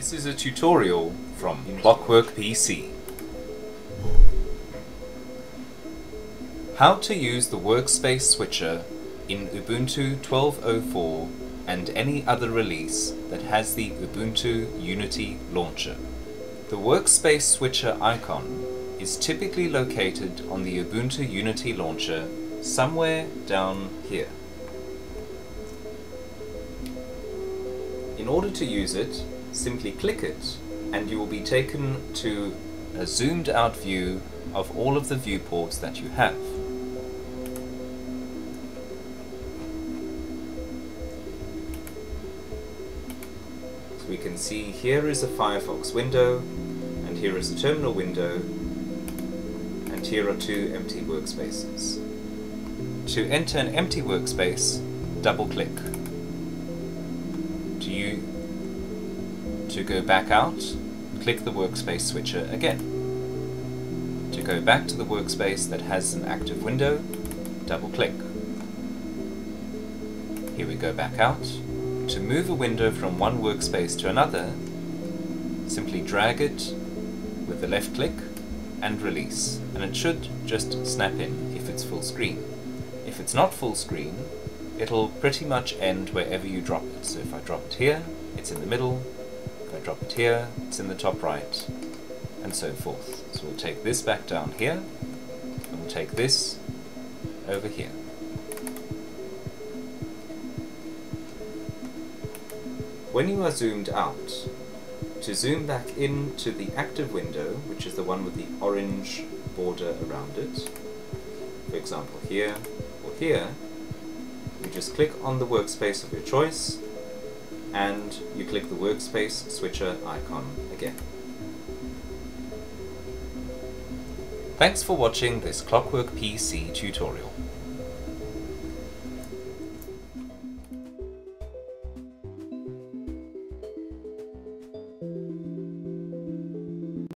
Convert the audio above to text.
This is a tutorial from Clockwork PC. How to use the workspace switcher in Ubuntu 12.04 and any other release that has the Ubuntu Unity launcher. The workspace switcher icon is typically located on the Ubuntu Unity launcher somewhere down here. In order to use it, simply click it and you will be taken to a zoomed out view of all of the viewports that you have. So we can see here is a Firefox window and here is a terminal window and here are two empty workspaces. To enter an empty workspace, double click. To you to go back out, click the workspace switcher again. To go back to the workspace that has an active window, double click. Here we go back out. To move a window from one workspace to another, simply drag it with the left click and release, and it should just snap in if it's full screen. If it's not full screen, it'll pretty much end wherever you drop it. So if I drop it here, it's in the middle, I drop it here, it's in the top right, and so forth. So we'll take this back down here, and we'll take this over here. When you are zoomed out, to zoom back into the active window, which is the one with the orange border around it, for example here or here, you just click on the workspace of your choice and you click the workspace switcher icon again. Thanks for watching this Clockwork PC tutorial.